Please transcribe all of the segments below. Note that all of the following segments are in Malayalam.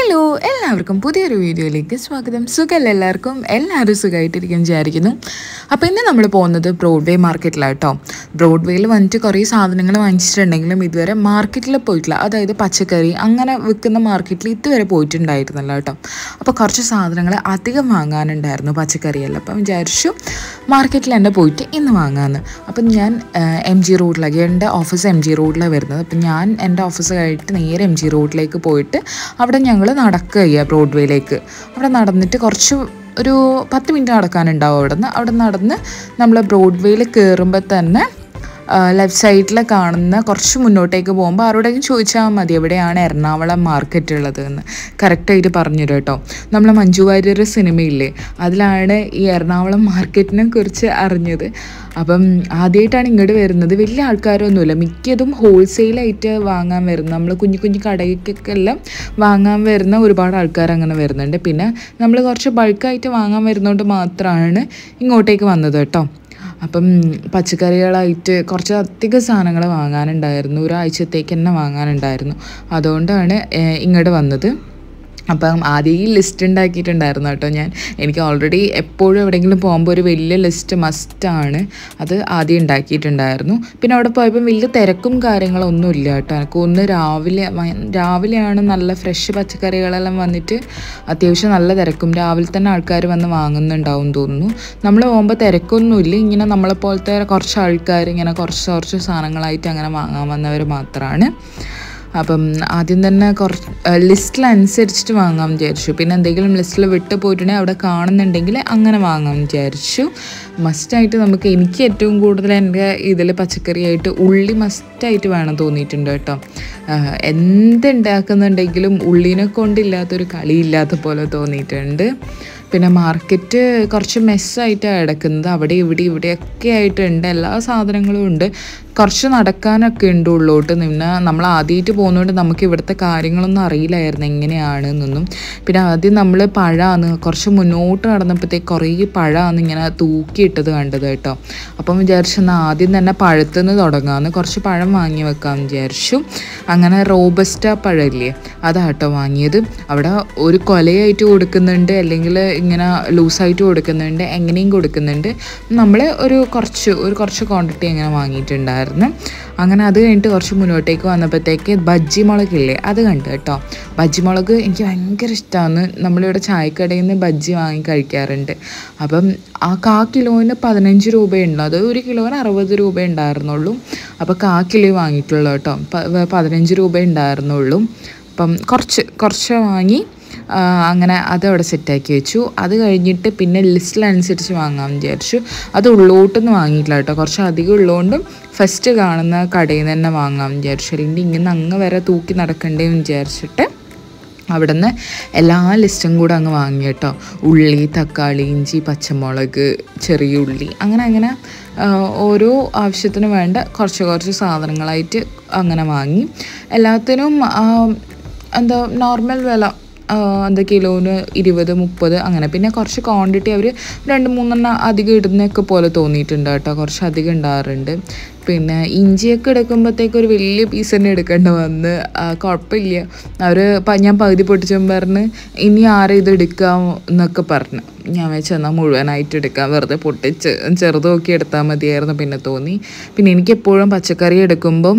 ഹലോ എല്ലാവർക്കും പുതിയൊരു വീഡിയോയിലേക്ക് സ്വാഗതം. സുഖമല്ല എല്ലാവർക്കും? എല്ലാവരും സുഖമായിട്ടിരിക്കും വിചാരിക്കുന്നു. അപ്പോൾ ഇന്ന് നമ്മൾ പോകുന്നത് ബ്രോഡ്വേ മാർക്കറ്റിലാട്ടോ ബ്രോഡ്വേയിൽ വന്നിട്ട് കുറേ സാധനങ്ങൾ വാങ്ങിച്ചിട്ടുണ്ടെങ്കിലും ഇതുവരെ മാർക്കറ്റിൽ പോയിട്ടില്ല. അതായത് പച്ചക്കറി അങ്ങനെ വിൽക്കുന്ന മാർക്കറ്റിൽ ഇതുവരെ പോയിട്ടുണ്ടായിരുന്നല്ലോ കേട്ടോ. അപ്പോൾ കുറച്ച് സാധനങ്ങൾ അധികം വാങ്ങാനുണ്ടായിരുന്നു പച്ചക്കറിയെല്ലാം. അപ്പം വിചാരിച്ചു മാർക്കറ്റിൽ തന്നെ പോയിട്ട് ഇന്ന് വാങ്ങാമെന്ന് അപ്പം ഞാൻ എം ജി റോഡിലേക്ക് എന്റെ ഓഫീസ് എം ജി റോഡിലാണ് വരുന്നത്. അപ്പം ഞാൻ എന്റെ ഓഫീസ് കഴിഞ്ഞിട്ട് നേരെ എം ജി റോഡിലേക്ക് പോയിട്ട് അവിടെ ഞങ്ങൾ നടക്കുക ചെയ്യുക ബ്രോഡ്വേയിലേക്ക്. അവിടെ നടന്നിട്ട് കുറച്ച് ഒരു പത്ത് മിനിറ്റ് നടക്കാനുണ്ടാവും അവിടെ നിന്ന് അവിടെ നടന്ന് നമ്മൾ ബ്രോഡ്വേയിൽ കയറുമ്പോൾ തന്നെ ലെഫ്റ്റ് സൈഡിൽ കാണുന്ന കുറച്ച് മുന്നോട്ടേക്ക് പോകുമ്പോൾ ആരോടെങ്കിലും ചോദിച്ചാൽ മതി എവിടെയാണ് എറണാകുളം മാർക്കറ്റ് ഉള്ളത് എന്ന്. കറക്റ്റായിട്ട് പറഞ്ഞുതരും കേട്ടോ. നമ്മൾ മഞ്ജു വാര്യർ സിനിമയില്ലേ അതിലാണ് ഈ എറണാകുളം മാർക്കറ്റിനെ കുറിച്ച് അറിഞ്ഞത്. അപ്പം ആദ്യമായിട്ടാണ് ഇങ്ങോട്ട് വരുന്നത്. വലിയ ആൾക്കാരൊന്നുമില്ല. മിക്കതും ഹോൾസെയിലായിട്ട് വാങ്ങാൻ വരുന്ന നമ്മൾ കുഞ്ഞു കുഞ്ഞു കടയ്ക്കൊക്കെ എല്ലാം വാങ്ങാൻ വരുന്ന ഒരുപാട് ആൾക്കാർ അങ്ങനെ വരുന്നുണ്ട്. പിന്നെ നമ്മൾ കുറച്ച് ബൾക്കായിട്ട് വാങ്ങാൻ വരുന്നതുകൊണ്ട് മാത്രമാണ് ഇങ്ങോട്ടേക്ക് വന്നത് കേട്ടോ. അപ്പം പച്ചക്കറികളായിട്ട് കുറച്ച് അധികം സാധനങ്ങൾ വാങ്ങാനുണ്ടായിരുന്നു. ഒരാഴ്ചത്തേക്ക് തന്നെ വാങ്ങാനുണ്ടായിരുന്നു. അതുകൊണ്ടാണ് ഇങ്ങോട്ട് വന്നത്. അപ്പം ആദ്യം ഈ ലിസ്റ്റ് ഉണ്ടാക്കിയിട്ടുണ്ടായിരുന്നു കേട്ടോ ഞാൻ. എനിക്ക് ഓൾറെഡി എപ്പോഴും എവിടെയെങ്കിലും പോകുമ്പോൾ ഒരു വലിയ ലിസ്റ്റ് മസ്റ്റാണ് അത് ആദ്യം ഉണ്ടാക്കിയിട്ടുണ്ടായിരുന്നു. പിന്നെ അവിടെ പോയപ്പോൾ വലിയ തിരക്കും കാര്യങ്ങളൊന്നും ഇല്ല കേട്ടോ. എനിക്ക് ഒന്ന് രാവിലെ രാവിലെയാണ് നല്ല ഫ്രഷ് പച്ചക്കറികളെല്ലാം വന്നിട്ട് അത്യാവശ്യം നല്ല തിരക്കും. രാവിലെ തന്നെ ആൾക്കാർ വന്ന് വാങ്ങുന്നുണ്ടാവും തോന്നുന്നു. നമ്മൾ പോകുമ്പോൾ തിരക്കൊന്നുമില്ല. ഇങ്ങനെ നമ്മളെപ്പോലത്തെ കുറച്ച് ആൾക്കാർ ഇങ്ങനെ കുറച്ച് കുറച്ച് സാധനങ്ങളായിട്ട് അങ്ങനെ വാങ്ങാൻ വന്നവർ മാത്രമാണ് അപ്പം ആദ്യം തന്നെ കുറച്ച് ലിസ്റ്റിലനുസരിച്ചിട്ട് വാങ്ങാമെന്ന് വിചാരിച്ചു. പിന്നെ എന്തെങ്കിലും ലിസ്റ്റിൽ വിട്ട് പോയിട്ടുണ്ടെങ്കിൽ അവിടെ കാണുന്നുണ്ടെങ്കിൽ അങ്ങനെ വാങ്ങാമെന്ന് വിചാരിച്ചു. മസ്റ്റായിട്ട് നമുക്ക് എനിക്ക് ഏറ്റവും കൂടുതൽ എന്റെ ഇതിൽ പച്ചക്കറിയായിട്ട് ഉള്ളി മസ്റ്റായിട്ട് വേണം തോന്നിയിട്ടുണ്ട് കേട്ടോ. എന്തുണ്ടാക്കുന്നുണ്ടെങ്കിലും ഉള്ളിനെ കൊണ്ടില്ലാത്തൊരു കളിയില്ലാത്ത പോലെ തോന്നിയിട്ടുണ്ട്. പിന്നെ മാർക്കറ്റ് കുറച്ച് മെസ്സായിട്ടാണ് കിടക്കുന്നത്. അവിടെ ഇവിടെ ഇവിടെയൊക്കെ ആയിട്ടുണ്ട്. എല്ലാ സാധനങ്ങളും ഉണ്ട്. കുറച്ച് നടക്കാനൊക്കെ ഉണ്ട് ഉള്ളോട്ട് പിന്നെ നമ്മൾ ആദ്യമായിട്ട് പോകുന്നതുകൊണ്ട് നമുക്ക് ഇവിടുത്തെ കാര്യങ്ങളൊന്നും അറിയില്ലായിരുന്നു എങ്ങനെയാണ് എന്നൊന്നും. പിന്നെ ആദ്യം നമ്മൾ പഴമാണ് കുറച്ച് മുന്നോട്ട് നടന്നപ്പോഴത്തേക്ക് കുറേ പഴമാണ് ഇങ്ങനെ തൂക്കിയിട്ടത് കണ്ടത് കേട്ടോ. അപ്പം വിചാരിച്ചു എന്നാൽ ആദ്യം തന്നെ പഴത്തുനിന്ന് തുടങ്ങാമെന്ന് കുറച്ച് പഴം വാങ്ങി വെക്കാമെന്ന് വിചാരിച്ചു. അങ്ങനെ റോബസ്റ്റ പഴമില്ലേ കേട്ടോ വാങ്ങിയത്. അവിടെ ഒരു കൊലയായിട്ട് കൊടുക്കുന്നുണ്ട് അല്ലെങ്കിൽ ഇങ്ങനെ ലൂസായിട്ട് കൊടുക്കുന്നുണ്ട് എങ്ങനെയും കൊടുക്കുന്നുണ്ട്. നമ്മൾ ഒരു കുറച്ച് ഒരു കുറച്ച് ക്വാണ്ടിറ്റി അങ്ങനെ വാങ്ങിയിട്ടുണ്ടായിരുന്നു. അങ്ങനെ അത് കഴിഞ്ഞിട്ട് കുറച്ച് മുന്നോട്ടേക്ക് വന്നപ്പോഴത്തേക്ക് ബജ്ജി മുളകില്ലേ അത് കണ്ടു കേട്ടോ. ബജ്ജി മുളക് എനിക്ക് ഭയങ്കര ഇഷ്ടമാണ് നമ്മളിവിടെ ചായക്കടയിൽ നിന്ന് ബജ്ജി വാങ്ങി കഴിക്കാറുണ്ട്. അപ്പം ആ കാ കിലോന് പതിനഞ്ച് രൂപയുണ്ടോ. അത് ഒരു കിലോന് അറുപത് രൂപ ഉണ്ടായിരുന്നുള്ളൂ. അപ്പോൾ കാ കിലോ വാങ്ങിയിട്ടുള്ളൂ കേട്ടോ. പതിനഞ്ച് രൂപ ഉണ്ടായിരുന്നുള്ളൂ. അപ്പം കുറച്ച് കുറച്ച് വാങ്ങി അങ്ങനെ അതവിടെ സെറ്റാക്കി വെച്ചു. അത് കഴിഞ്ഞിട്ട് പിന്നെ ലിസ്റ്റിലനുസരിച്ച് വാങ്ങാമെന്ന് വിചാരിച്ചു. അത് ഉള്ളോട്ടൊന്നും വാങ്ങിയിട്ടില്ല കേട്ടോ. കുറച്ച് അധികം ഉള്ളതുകൊണ്ടും ഫസ്റ്റ് കാണുന്ന കടയിൽ നിന്ന് തന്നെ വാങ്ങാം വിചാരിച്ചു. അല്ലെങ്കിൽ ഇങ്ങനെ അങ്ങ് വരെ തൂക്കി നടക്കണ്ടേന്ന് വിചാരിച്ചിട്ട് അവിടുന്ന് എല്ലാ ലിസ്റ്റും കൂടെ അങ്ങ് വാങ്ങി കേട്ടോ. ഉള്ളി തക്കാളി ഇഞ്ചി പച്ചമുളക് ചെറിയ ഉള്ളി അങ്ങനെ അങ്ങനെ ഓരോ ആവശ്യത്തിന് വേണ്ട കുറച്ച് കുറച്ച് സാധനങ്ങളായിട്ട് അങ്ങനെ വാങ്ങി. എല്ലാത്തിനും എന്താ നോർമൽ വില എന്താ കിലോന് ഇരുപത് മുപ്പത് അങ്ങനെ. പിന്നെ കുറച്ച് ക്വാണ്ടിറ്റി അവർ രണ്ട് മൂന്നെണ്ണം അധികം ഇടുന്നൊക്കെ പോലെ തോന്നിയിട്ടുണ്ട് കേട്ടോ. കുറച്ച് അധികം ഉണ്ടാകാറുണ്ട് പിന്നെ ഇഞ്ചിയൊക്കെ എടുക്കുമ്പോഴത്തേക്ക് ഒരു വലിയ പീസ് തന്നെ എടുക്കേണ്ട വന്ന്. കുഴപ്പമില്ല. അവർ ഞാൻ പകുതി പൊട്ടിച്ചും പറഞ്ഞ് ഇനി ആരും ഇത് എടുക്കാം? എന്നൊക്കെ പറഞ്ഞു. ഞാൻ വെച്ചാൽ എന്നാൽ മുഴുവനായിട്ട് എടുക്കാം. വെറുതെ പൊട്ടിച്ച് ചെറുതൊക്കെ എടുത്താൽ മതിയായിരുന്നു പിന്നെ തോന്നി. പിന്നെ എനിക്ക് എപ്പോഴും പച്ചക്കറി എടുക്കുമ്പം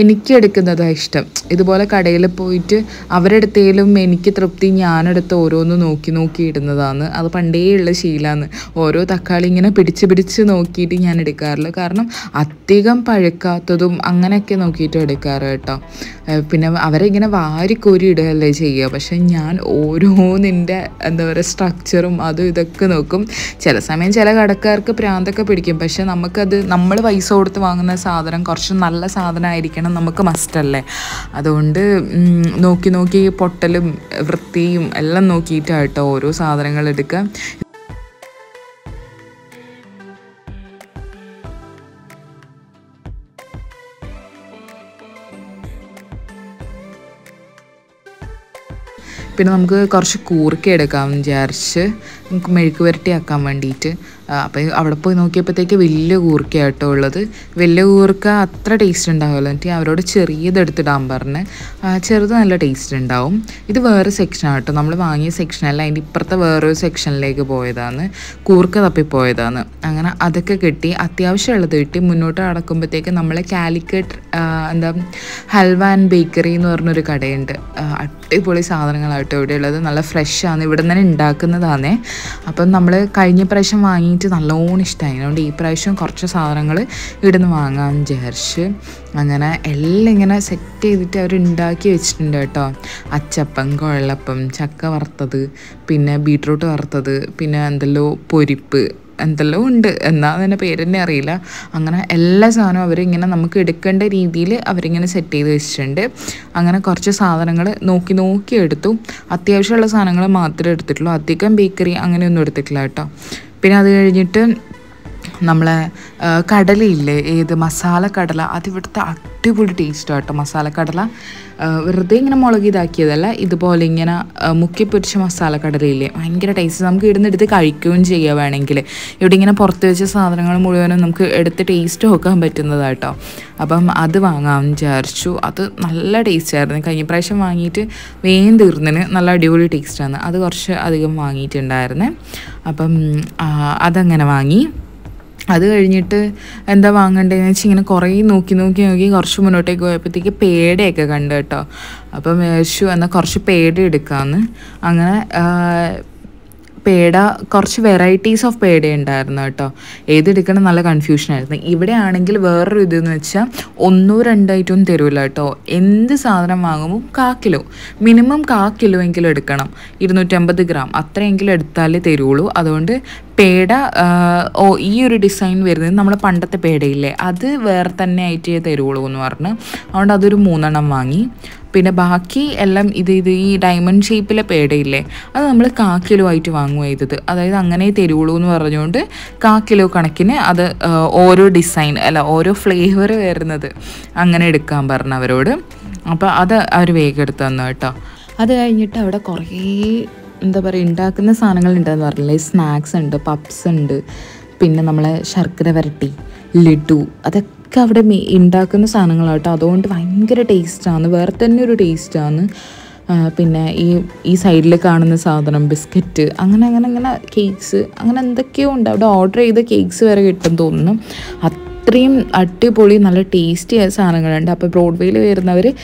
എനിക്ക് എടുക്കുന്നതാണ് ഇഷ്ടം. ഇതുപോലെ കടയിൽ പോയിട്ട് അവരെടുത്തേലും എനിക്ക് തൃപ്തി ഞാനെടുത്ത് ഓരോന്ന് നോക്കി നോക്കി ഇടുന്നതാണ് അത് പണ്ടേ ഉള്ള ശീലമാണ് ഓരോ തക്കാളി ഇങ്ങനെ പിടിച്ച് പിടിച്ച് നോക്കിയിട്ട് ഞാൻ എടുക്കാറുള്ളൂ കാരണം അധികം പഴുക്കാത്തതും അങ്ങനെയൊക്കെ നോക്കിയിട്ട് എടുക്കാറ് കേട്ടോ. പിന്നെ അവരിങ്ങനെ വാരിക്കോരി ഇടുകയല്ലേ ചെയ്യുക. പക്ഷെ ഞാൻ ഓരോന്നിന്റെ എന്താ പറയുക സ്ട്രക്ചറും അതും ഇതൊക്കെ നോക്കും. ചില സമയം ചില കടക്കാർക്ക് പ്രാന്തൊക്കെ പിടിക്കും. പക്ഷെ നമുക്കത് നമ്മൾ പൈസ കൊടുത്ത് വാങ്ങുന്ന സാധനം കുറച്ച് നല്ല സാധനമായിരിക്കണം. നമുക്ക് മസ്റ്റല്ലേ അതുകൊണ്ട് നോക്കി നോക്കി പൊട്ടലും വൃത്തിയും എല്ലാം നോക്കിയിട്ടാട്ടോ ഓരോ സാധനങ്ങൾ എടുക്കുക. പിന്നെ നമുക്ക് കുറച്ച് കൂർക്ക എടുക്കാമെന്ന് വിചാരിച്ച് മെഴുക്ക് വരട്ടിയാക്കാൻ വേണ്ടിയിട്ട്. അപ്പോൾ അവിടെ പോയി നോക്കിയപ്പോഴത്തേക്ക് വലിയ കൂർക്കയാട്ടോ ഉള്ളത്. വലിയ കൂർക്ക അത്ര ടേസ്റ്റ് ഉണ്ടാവില്ല. എന്നിട്ട് അവരോട് ചെറിയത് എടുത്തിടാൻ പറഞ്ഞ് ചെറുത് നല്ല ടേസ്റ്റ് ഉണ്ടാവും. ഇത് വേറെ സെക്ഷനാണ് കേട്ടോ. നമ്മൾ വാങ്ങിയ സെക്ഷനല്ല അതിന്റെ ഇപ്പുറത്തെ വേറൊരു സെക്ഷനിലേക്ക് പോയതാണ്. കൂർക്ക തപ്പിപ്പോയതാണ് അങ്ങനെ അതൊക്കെ കിട്ടി. അത്യാവശ്യമുള്ളത് കിട്ടി. മുന്നോട്ട് നടക്കുമ്പോഴത്തേക്ക് നമ്മൾ കാലിക്കറ്റ് എന്താ ഹൽവ ആൻഡ് ബേക്കറി എന്ന് പറഞ്ഞൊരു കടയുണ്ട്. അടിപൊളി സാധനങ്ങളാട്ടോ ഇവിടെയുള്ളത്. നല്ല ഫ്രഷാണ് ഇവിടെ ഇവിടെ തന്നെ ഉണ്ടാക്കുന്നതാണേ. അപ്പം നമ്മൾ കഴിഞ്ഞ പ്രാവശ്യം വാങ്ങിയിട്ട് നല്ലോണം ഇഷ്ടമായി അതുകൊണ്ട് ഈ പ്രാവശ്യം കുറച്ച് സാധനങ്ങൾ ഇവിടെ നിന്ന് വാങ്ങാമെന്ന് വിചാരിച്ച്. അങ്ങനെ എല്ലാം ഇങ്ങനെ സെറ്റ് ചെയ്തിട്ട് അവർ ഉണ്ടാക്കി വെച്ചിട്ടുണ്ട് കേട്ടോ. അച്ചപ്പം കുഴലപ്പം ചക്ക വറുത്തത് പിന്നെ ബീട്രൂട്ട് വറുത്തത് പിന്നെ എന്തെല്ലോ പൊരിപ്പ് എന്തെല്ലോ ഉണ്ട് എന്നാ അതിന്റെ പേര് തന്നെ അറിയില്ല. അങ്ങനെ എല്ലാ സാധനവും അവരിങ്ങനെ നമുക്ക് എടുക്കേണ്ട രീതിയിൽ അവരിങ്ങനെ സെറ്റ് ചെയ്ത് വെച്ചിട്ടുണ്ട്. അങ്ങനെ കുറച്ച് സാധനങ്ങൾ നോക്കി നോക്കി എടുത്തു. അത്യാവശ്യമുള്ള സാധനങ്ങൾ മാത്രമേ എടുത്തിട്ടുള്ളൂ. അധികം ബേക്കറി അങ്ങനെയൊന്നും എടുത്തിട്ടില്ല കേട്ടോ. പിന്നെ അത് കഴിഞ്ഞിട്ട് നമ്മളെ കടലയില്ലേ ഏത് മസാല കടല അത് ഇവിടുത്തെ അടിപൊളി ടേസ്റ്റ് കേട്ടോ മസാലക്കടല. വെറുതെ ഇങ്ങനെ മുളക് ഇതാക്കിയതല്ല ഇതുപോലെ ഇങ്ങനെ മുക്കിപ്പൊരിച്ച മുക്കി പൊരിച്ച മസാല കടലയില്ലേ ഭയങ്കര ടേസ്റ്റ് നമുക്ക് ഇവിടുന്ന് എടുത്ത് കഴിക്കുകയും ചെയ്യുക വേണമെങ്കിൽ. ഇവിടെ ഇങ്ങനെ പുറത്ത് വെച്ച സാധനങ്ങൾ മുഴുവനും നമുക്ക് എടുത്ത് ടേസ്റ്റ് നോക്കാൻ പറ്റുന്നതാട്ടോ അപ്പം അത് വാങ്ങാമെന്ന് വിചാരിച്ചു. അത് നല്ല ടേസ്റ്റ് ആയിരുന്നു. കഴിഞ്ഞ പ്രാവശ്യം വാങ്ങിയിട്ട് വേഗം തീർന്നതിന് നല്ല അടിപൊളി ടേസ്റ്റാണ് അത് കുറച്ച് അധികം വാങ്ങിയിട്ടുണ്ടായിരുന്നേ. അപ്പം അതങ്ങനെ വാങ്ങി. അത് കഴിഞ്ഞിട്ട് എന്താ വാങ്ങണ്ടതെന്ന് വെച്ചാൽ ഇങ്ങനെ കുറേ നോക്കി നോക്കി നോക്കി കുറച്ച് മുന്നോട്ടേക്ക് പോയപ്പോഴത്തേക്ക് പേടയൊക്കെ കണ്ടു കേട്ടോ. അപ്പം മേശു എന്നാൽ കുറച്ച് പേട എടുക്കാമെന്ന് അങ്ങനെ പേട കുറച്ച് വെറൈറ്റീസ് ഓഫ് പേട ഉണ്ടായിരുന്നു കേട്ടോ. ഏതെടുക്കണം നല്ല കൺഫ്യൂഷൻ ആയിരുന്നു. ഇവിടെ ആണെങ്കിൽ വേറൊരു ഇതെന്ന് വെച്ചാൽ ഒന്നോ രണ്ടായിട്ടൊന്നും തരൂല കേട്ടോ. എന്ത് സാധനം വാങ്ങുമ്പോൾ കാ കിലോ. മിനിമം കാ കിലോ എങ്കിലും എടുക്കണം. ഇരുന്നൂറ്റമ്പത് ഗ്രാം അത്രയെങ്കിലും എടുത്താലേ തരുള്ളൂ. അതുകൊണ്ട് പേട ഓ ഈ ഒരു ഡിസൈൻ വരുന്നത് നമ്മൾ പണ്ടത്തെ പേടയില്ലേ? അത് വേറെ തന്നെ ഐറ്റേ തരുള്ളൂ എന്ന് പറഞ്ഞ്. അതുകൊണ്ട് അതൊരു മൂന്നെണ്ണം വാങ്ങി. പിന്നെ ബാക്കി എല്ലാം ഇത് ഇത് ഈ ഡയമണ്ട് ഷേപ്പിലെ പേടയില്ലേ അത് നമ്മൾ കാ കിലോ ആയിട്ട് വാങ്ങുക ചെയ്തത്. അതായത് അങ്ങനെ തരുള്ളൂ എന്ന് പറഞ്ഞുകൊണ്ട് കാ കിലോ കണക്കിന് അത് ഓരോ ഡിസൈൻ അല്ല ഓരോ ഫ്ലേവർ വരുന്നത് അങ്ങനെ എടുക്കാൻ പറഞ്ഞു അവരോട്. അപ്പോൾ അത് അവർ വേഗം എടുത്തു തന്നു കേട്ടോ. അത് കഴിഞ്ഞിട്ട് അവിടെ കുറേ എന്താ പറയുക ഉണ്ടാക്കുന്ന സാധനങ്ങൾ ഉണ്ടെന്ന് പറഞ്ഞില്ലേ? സ്നാക്സ് ഉണ്ട് പപ്സ് ഉണ്ട് പിന്നെ നമ്മളെ ശർക്കര വരട്ടി ലഡു അതൊക്കെ അവിടെ മെ- ഉണ്ടാക്കുന്ന സാധനങ്ങളാട്ടോ. അതുകൊണ്ട് ഭയങ്കര ടേസ്റ്റാണ്. വേറെ തന്നെ ഒരു ടേസ്റ്റാണ്. പിന്നെ ഈ ഈ സൈഡിൽ കാണുന്ന സാധനം ബിസ്ക്കറ്റ് അങ്ങനെ അങ്ങനെ അങ്ങനെ കേക്ക്സ് അങ്ങനെ എന്തൊക്കെയോ ഉണ്ട്. അവിടെ ഓർഡർ ചെയ്ത കേക്ക്സ് വരെ കിട്ടും തോന്നുന്നു. അത്രയും അടിപൊളി നല്ല ടേസ്റ്റി ആയ സാധനങ്ങളുണ്ട്. അപ്പോൾ ബ്രോഡ്വേയിൽ വരുന്നവർ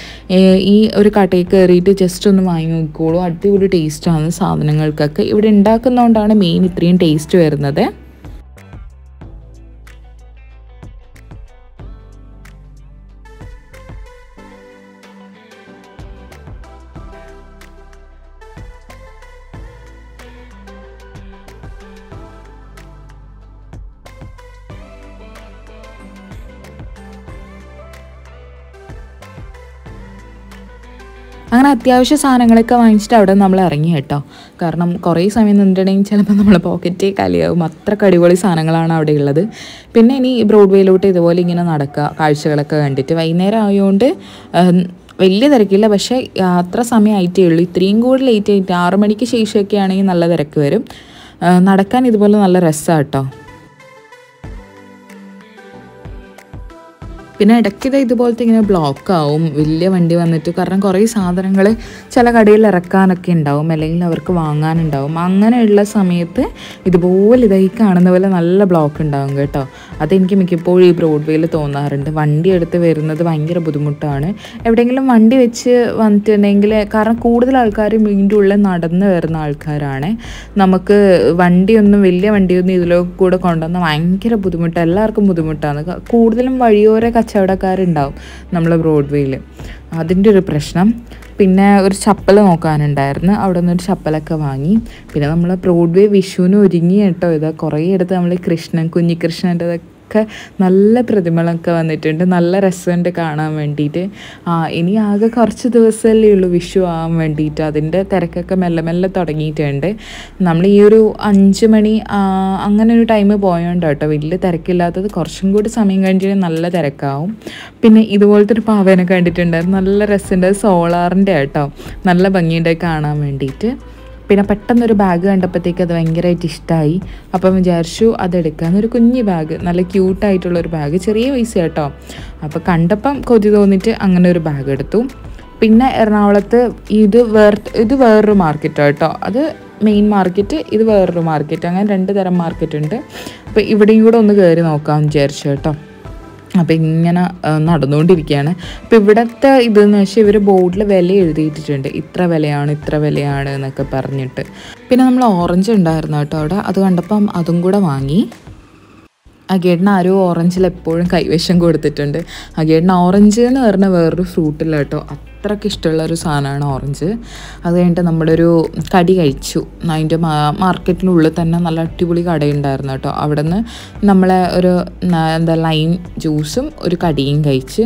ഈ ഒരു കടയിൽ കയറിയിട്ട് ജസ്റ്റ് ഒന്ന് വാങ്ങി നോക്കിക്കോളൂ. അടിപൊളി ടേസ്റ്റാണ് സാധനങ്ങൾക്കൊക്കെ. ഇവിടെ ഉണ്ടാക്കുന്നതുകൊണ്ടാണ് മെയിൻ ഇത്രയും ടേസ്റ്റ് വരുന്നത്. അങ്ങനെ അത്യാവശ്യ സാധനങ്ങളൊക്കെ വാങ്ങിച്ചിട്ട് അവിടെ നമ്മൾ ഇറങ്ങി കേട്ടോ. കാരണം കുറേ സമയം നിന്നിട്ടുണ്ടെങ്കിൽ ചിലപ്പോൾ നമ്മളെ പോക്കറ്റേ കലിയാവും. അത്ര അടിപൊളി സാധനങ്ങളാണ് അവിടെ ഉള്ളത്. പിന്നെ ഇനി ബ്രോഡ്വേയിലോട്ട് ഇതുപോലെ ഇങ്ങനെ നടക്കുക കാഴ്ചകളൊക്കെ കണ്ടിട്ട്. വൈകുന്നേരം ആയതുകൊണ്ട് വലിയ തിരക്കില്ല. പക്ഷേ അത്ര സമയമായിട്ടേ ഉള്ളൂ. ഇത്രയും കൂടി ലേറ്റ് ആയിട്ട് ആറ് മണിക്ക് ശേഷമൊക്കെ ആണെങ്കിൽ നല്ല തിരക്ക് വരും. നടക്കാൻ ഇതുപോലെ നല്ല രസമാണ് കേട്ടോ. പിന്നെ ഇടയ്ക്കിത് ഇതുപോലത്തെ ഇങ്ങനെ ബ്ലോക്ക് ആവും വലിയ വണ്ടി വന്നിട്ട് കാരണം കുറേ സാധനങ്ങൾ ചില കടയിൽ ഇറക്കാനൊക്കെ ഉണ്ടാവും അല്ലെങ്കിൽ അവർക്ക് വാങ്ങാനുണ്ടാവും. അങ്ങനെയുള്ള സമയത്ത് ഇതുപോലെ ഇതായി കാണുന്ന പോലെ നല്ല ബ്ലോക്ക് ഉണ്ടാവും കേട്ടോ. അതെനിക്ക് മിക്കപ്പോഴും ഈ ബ്രോഡ്വേയിൽ തോന്നാറുണ്ട്. വണ്ടി എടുത്ത് വരുന്നത് ഭയങ്കര ബുദ്ധിമുട്ടാണ്. എവിടെയെങ്കിലും വണ്ടി വെച്ച് വന്നിട്ടുണ്ടെങ്കിൽ കാരണം കൂടുതൽ ആൾക്കാർ വീണ്ടും ഉള്ളിൽ നടന്ന് വരുന്ന ആൾക്കാരാണ്. നമുക്ക് വണ്ടിയൊന്നും വലിയ വണ്ടിയൊന്നും ഇതിലൊക്കെ കൂടെ കൊണ്ടുവന്നാൽ ഭയങ്കര ബുദ്ധിമുട്ടാണ്. എല്ലാവർക്കും ബുദ്ധിമുട്ടാണ്. കൂടുതലും വഴിയോര കച്ചവടക്കാരുണ്ടാവും നമ്മളെ ബ്രോഡ്വേയിൽ അതിന്റെ ഒരു പ്രശ്നം. പിന്നെ ഒരു ചപ്പൽ നോക്കാനുണ്ടായിരുന്നു. അവിടെ നിന്ന് ഒരു ചപ്പലൊക്കെ വാങ്ങി. പിന്നെ നമ്മൾ ബ്രോഡ്വേ വിഷുവിന് ഒരുങ്ങി കേട്ടോ ഇതാ കുറേ എടുത്ത് നമ്മൾ കൃഷ്ണൻ കുഞ്ഞിക്കൃഷ്ണന്റെ ഒക്കെ നല്ല പ്രതിമകളൊക്കെ വന്നിട്ടുണ്ട്. നല്ല രസമുണ്ട് കാണാൻ വേണ്ടിയിട്ട്. ഇനി ആകെ കുറച്ച് ദിവസമല്ലേ ഉള്ളൂ വിഷു ആവാൻ വേണ്ടിയിട്ട്. അതിന്റെ തിരക്കൊക്കെ മെല്ലെ മെല്ലെ തുടങ്ങിയിട്ടുണ്ട്. നമ്മൾ ഈ ഒരു അഞ്ച് മണി അങ്ങനെ ഒരു ടൈം പോയോണ്ട് കേട്ടോ വലിയ തിരക്കില്ലാത്തത്. കുറച്ചും കൂടി സമയം കഴിഞ്ഞിട്ട് നല്ല തിരക്കാവും. പിന്നെ ഇതുപോലത്തെ ഒരു പാവേനെ കണ്ടിട്ടുണ്ടായിരുന്നു നല്ല രസമുണ്ട്. സോളാറിന്റെ കേട്ടോ. നല്ല ഭംഗിയുണ്ടായി കാണാൻ വേണ്ടിയിട്ട്. പിന്നെ പെട്ടെന്നൊരു ബാഗ് കണ്ടപ്പോഴത്തേക്ക് അത് ഭയങ്കരമായിട്ട് ഇഷ്ടമായി അപ്പം വിചാരിച്ചു അതെടുക്കാൻ ഒരു കുഞ്ഞു ബാഗ് നല്ല ക്യൂട്ടായിട്ടുള്ളൊരു ബാഗ് ചെറിയ പൈസ കേട്ടോ. അപ്പോൾ കണ്ടപ്പം കൊതി തോന്നിയിട്ട് അങ്ങനെ ഒരു ബാഗ് എടുത്തു. പിന്നെ എറണാകുളത്ത് ഇത് വേർ ഇത് വേറൊരു മാർക്കറ്റോ കേട്ടോ. അത് മെയിൻ മാർക്കറ്റ് ഇത് വേറൊരു മാർക്കറ്റ് അങ്ങനെ രണ്ട് തരം മാർക്കറ്റ് ഉണ്ട്. അപ്പോൾ ഇവിടെയും കൂടെ ഒന്ന് കയറി നോക്കാമെന്ന് വിചാരിച്ചു കേട്ടോ. അപ്പോൾ ഇങ്ങനെ നടന്നുകൊണ്ടിരിക്കുകയാണ് അപ്പോൾ ഇവിടുത്തെ ഇതെന്ന് വെച്ചാൽ ഇവർ ബോർഡിൽ വില എഴുതിയിട്ടിട്ടുണ്ട്. ഇത്ര വിലയാണ് ഇത്ര വിലയാണ് എന്നൊക്കെ പറഞ്ഞിട്ട്. പിന്നെ നമ്മൾ ഓറഞ്ച് ഉണ്ടായിരുന്നു കേട്ടോ അവിടെ. അത് കണ്ടപ്പം അതും കൂടെ വാങ്ങി. അഗേടിന് ആരോ ഓറഞ്ചിൽ എപ്പോഴും കൈവശം കൊടുത്തിട്ടുണ്ട്. അഗേടിന് ഓറഞ്ച് എന്ന് പറഞ്ഞ വേറൊരു ഫ്രൂട്ടില്ല കേട്ടോ. അത്രയ്ക്ക് ഇഷ്ടമുള്ള ഒരു സാധനമാണ് ഓറഞ്ച് അത് കഴിഞ്ഞിട്ട് ഒരു കടി കഴിച്ചു. അതിന്റെ മാർക്കറ്റിനുള്ളിൽ തന്നെ നല്ല അടിപൊളി കടയുണ്ടായിരുന്നു കേട്ടോ. അവിടെ നിന്ന് നമ്മളെ ഒരു എന്താ ലൈം ജ്യൂസും ഒരു കടിയും കഴിച്ച്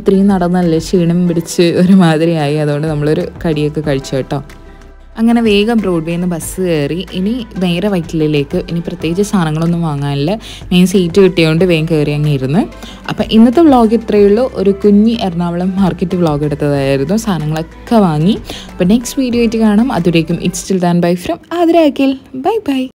ഇത്രയും നടന്നല്ലേ ക്ഷീണം പിടിച്ച് ഒരുമാതിരിയായി. അതുകൊണ്ട് നമ്മളൊരു കടിയൊക്കെ കഴിച്ചു കേട്ടോ. അങ്ങനെ വേഗം ബ്രോഡ്വേയിൽ നിന്ന് ബസ് കയറി ഇനി നേരെ വൈറ്റിലേക്ക് ഇനി പ്രത്യേകിച്ച് സാധനങ്ങളൊന്നും വാങ്ങാനില്ല. മെയിൻ സീറ്റ് കിട്ടിയതുകൊണ്ട് വേഗം കയറി അങ്ങ് ഇരുന്ന്. അപ്പം ഇന്നത്തെ വ്ളോഗ് ഇത്രയേ ഉള്ളൂ. ഒരു കുഞ്ഞി എറണാകുളം മാർക്കറ്റ് വ്ളോഗ് എടുത്തതായിരുന്നു. സാധനങ്ങളൊക്കെ വാങ്ങി. അപ്പം നെക്സ്റ്റ് വീഡിയോ ആയിട്ട് കാണാം. അതുവരേക്കും it's still then bye from ആതിരാക്കിൽ. Bye bye